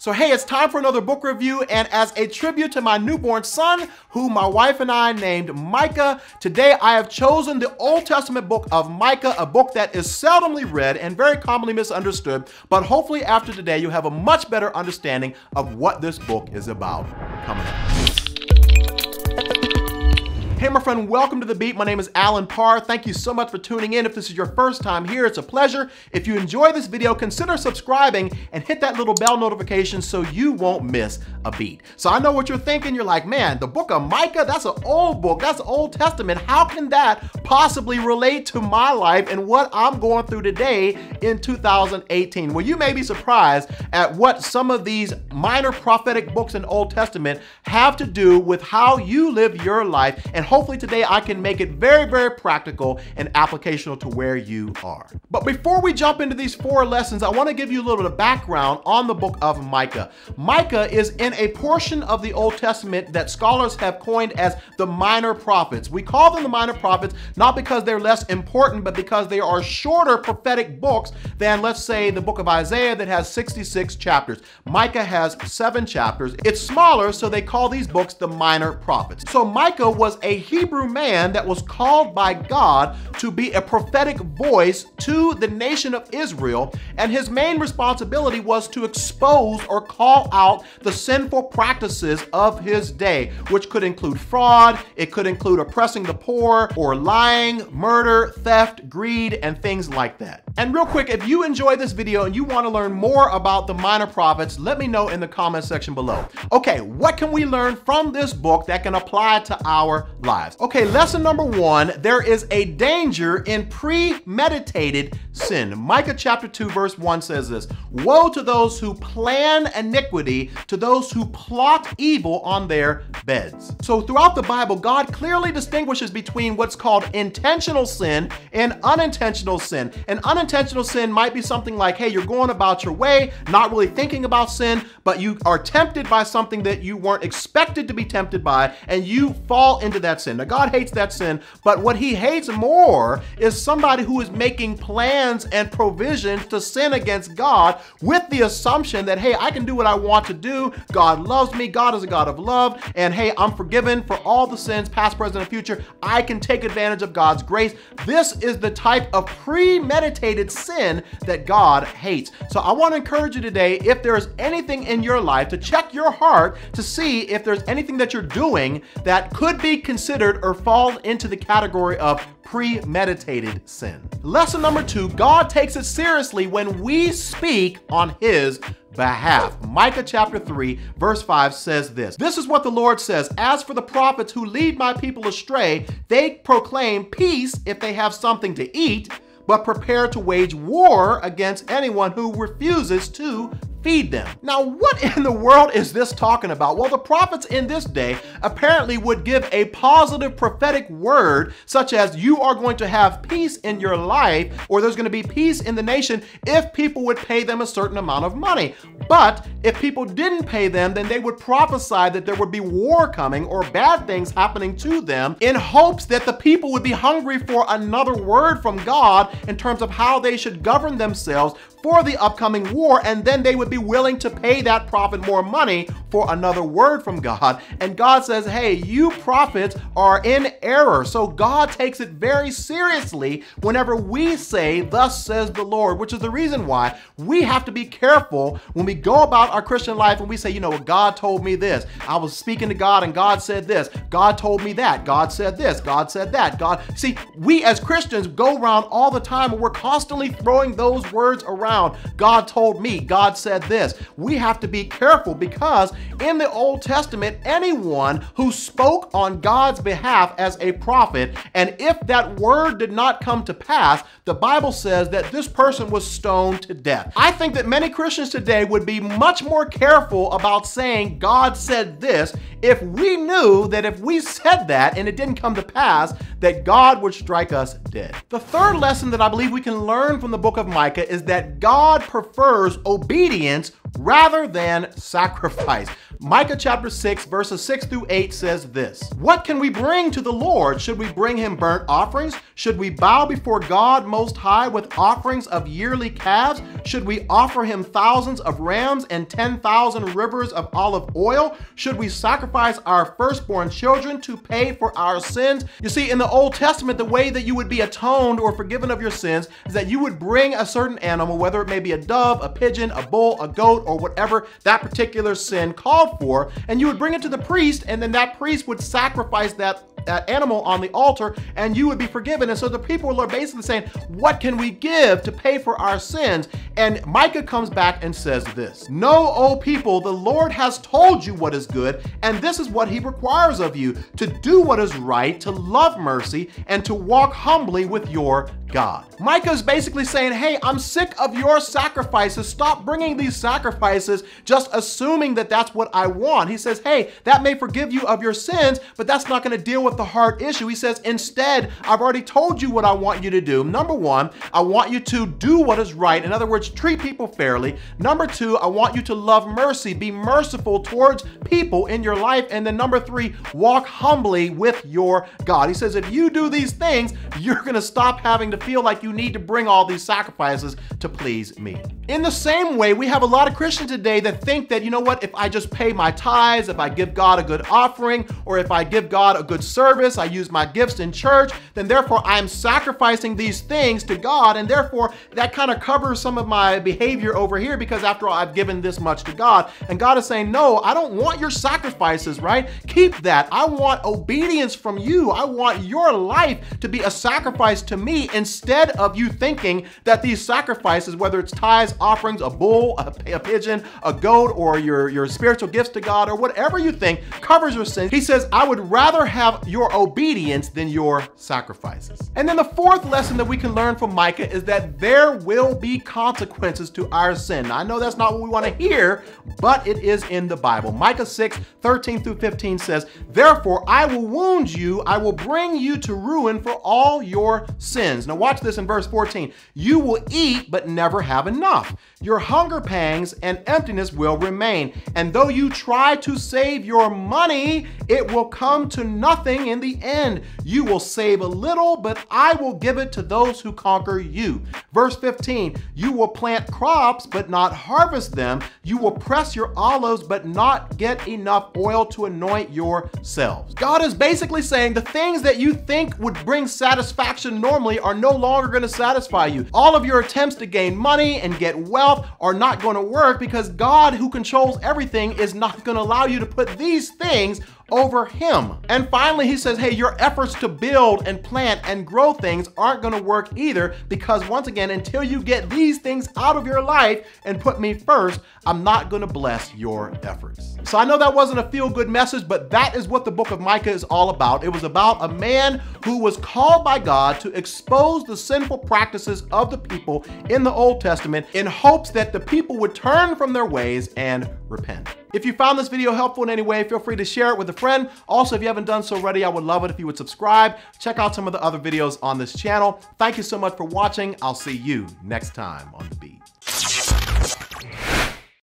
So hey, it's time for another book review and as a tribute to my newborn son, who my wife and I named Micah, today I have chosen the Old Testament book of Micah, a book that is seldomly read and very commonly misunderstood, but hopefully after today you have a much better understanding of what this book is about. Coming up. Hey, my friend, welcome to The Beat. My name is Allen Parr. Thank you so much for tuning in. If this is your first time here, it's a pleasure. If you enjoy this video, consider subscribing and hit that little bell notification so you won't miss a beat. So I know what you're thinking. You're like, man, the book of Micah, that's an old book. That's Old Testament. How can that possibly relate to my life and what I'm going through today in 2018? Well, you may be surprised at what some of these minor prophetic books in Old Testament have to do with how you live your life and hopefully today I can make it very, very practical and applicational to where you are. But before we jump into these four lessons, I wanna give you a little bit of background on the book of Micah. Micah is in a portion of the Old Testament that scholars have coined as the minor prophets. We call them the minor prophets not because they're less important, but because they are shorter prophetic books than, let's say, the book of Isaiah that has 66 chapters. Micah has seven chapters. It's smaller, so they call these books the minor prophets. So Micah was a Hebrew man that was called by God to be a prophetic voice to the nation of Israel, and his main responsibility was to expose or call out the sinful practices of his day, which could include fraud, it could include oppressing the poor, or lying, murder, theft, greed, and things like that. And real quick, if you enjoyed this video and you want to learn more about the minor prophets, let me know in the comment section below. Okay, what can we learn from this book that can apply to our lives? Okay, lesson number one, there is a danger in premeditated sin. Micah chapter 2 verse 1 says this, Woe to those who plan iniquity, to those who plot evil on their beds. So throughout the Bible, God clearly distinguishes between what's called intentional sin and unintentional sin. And unintentional sin might be something like, hey, you're going about your way, not really thinking about sin, but you are tempted by something that you weren't expected to be tempted by, and you fall into that sin. Now, God hates that sin, but what he hates more is somebody who is making plans and provisions to sin against God with the assumption that, hey, I can do what I want to do. God loves me. God is a God of love. And hey, I'm forgiven for all the sins, past, present, and future. I can take advantage of God's grace. This is the type of premeditated sin that God hates. So I want to encourage you today, if there is anything in your life, to check your heart to see if there's anything that you're doing that could be considered or fall into the category of premeditated sin. Lesson number two, God takes it seriously when we speak on his behalf. Micah chapter 3, verse 5 says this This is what the Lord says As for the prophets who lead my people astray, they proclaim peace if they have something to eat, but prepare to wage war against anyone who refuses to feed them. Now, what in the world is this talking about? Well, the prophets in this day apparently would give a positive prophetic word, such as you are going to have peace in your life, or there's going to be peace in the nation if people would pay them a certain amount of money. But if people didn't pay them, then they would prophesy that there would be war coming or bad things happening to them in hopes that the people would be hungry for another word from God in terms of how they should govern themselves for the upcoming war, and then they would be willing to pay that prophet more money for another word from God. And God says, hey, you prophets are in error. So God takes it very seriously whenever we say, thus says the Lord, which is the reason why we have to be careful when we go about our Christian life and we say, you know, God told me this. I was speaking to God and God said this. God told me that. God said this. God said that. God, see, we as Christians go around all the time and we're constantly throwing those words around. God told me. God said this. We have to be careful because in the Old Testament, anyone who spoke on God's behalf as a prophet, and if that word did not come to pass, the Bible says that this person was stoned to death. I think that many Christians today would be much more careful about saying God said this if we knew that if we said that and it didn't come to pass, that God would strike us dead. The third lesson that I believe we can learn from the book of Micah is that God prefers obedience rather than sacrifice. Micah chapter 6, verses 6 through 8 says this What can we bring to the Lord? Should we bring him burnt offerings? Should we bow before God Most High with offerings of yearly calves? Should we offer him thousands of rams and 10,000 rivers of olive oil? Should we sacrifice our firstborn children to pay for our sins? You see, in the Old Testament, the way that you would be atoned or forgiven of your sins is that you would bring a certain animal, whether it may be a dove, a pigeon, a bull, a goat, or whatever that particular sin called for, and you would bring it to the priest, and then that priest would sacrifice that that animal on the altar and you would be forgiven. And so the people are basically saying, what can we give to pay for our sins? And Micah comes back and says this, No, O people, the Lord has told you what is good, and this is what he requires of you, to do what is right, to love mercy, and to walk humbly with your God. Micah is basically saying, hey, I'm sick of your sacrifices. Stop bringing these sacrifices, just assuming that that's what I want. He says, hey, that may forgive you of your sins, but that's not going to deal with the heart issue. He says, instead, I've already told you what I want you to do. Number one, I want you to do what is right. In other words, treat people fairly. Number two, I want you to love mercy, be merciful towards people in your life. And then number three, walk humbly with your God. He says, if you do these things, you're going to stop having to feel like you need to bring all these sacrifices to please me. In the same way, we have a lot of Christians today that think that, you know what, if I just pay my tithes, if I give God a good offering, or if I give God a good service, I use my gifts in church, then therefore I'm sacrificing these things to God, and therefore that kind of covers some of my behavior over here because after all, I've given this much to God. And God is saying, no, I don't want your sacrifices, right? Keep that. I want obedience from you. I want your life to be a sacrifice to me instead of you thinking that these sacrifices, whether it's tithes, offerings, a bull, a, a pigeon, a goat, or your, your spiritual gifts to God, or whatever you think covers your sin. He says, I would rather have your obedience than your sacrifices. And then the fourth lesson that we can learn from Micah is that there will be consequences to our sin. Now, I know that's not what we want to hear, but it is in the Bible. Micah 6, 13 through 15 says, Therefore I will wound you, I will bring you to ruin for all your sins. Now watch this in verse 14. You will eat, but never have enough. Your hunger pangs and emptiness will remain. And though you try to save your money, it will come to nothing in the end. You will save a little, but I will give it to those who conquer you. Verse 15, you will plant crops, but not harvest them. You will press your olives, but not get enough oil to anoint yourselves. God is basically saying the things that you think would bring satisfaction normally are no longer going to satisfy you. All of your attempts to gain money and get wealth are not going to work because God, who controls everything, is not going to allow you to put these things over him. And finally, he says, hey, your efforts to build and plant and grow things aren't gonna work either because once again, until you get these things out of your life and put me first, I'm not gonna bless your efforts. So I know that wasn't a feel good message, but that is what the book of Micah is all about. It was about a man who was called by God to expose the sinful practices of the people in the Old Testament in hopes that the people would turn from their ways and repent. If you found this video helpful in any way, feel free to share it with a friend. Also, if you haven't done so already, I would love it if you would subscribe. Check out some of the other videos on this channel. Thank you so much for watching. I'll see you next time on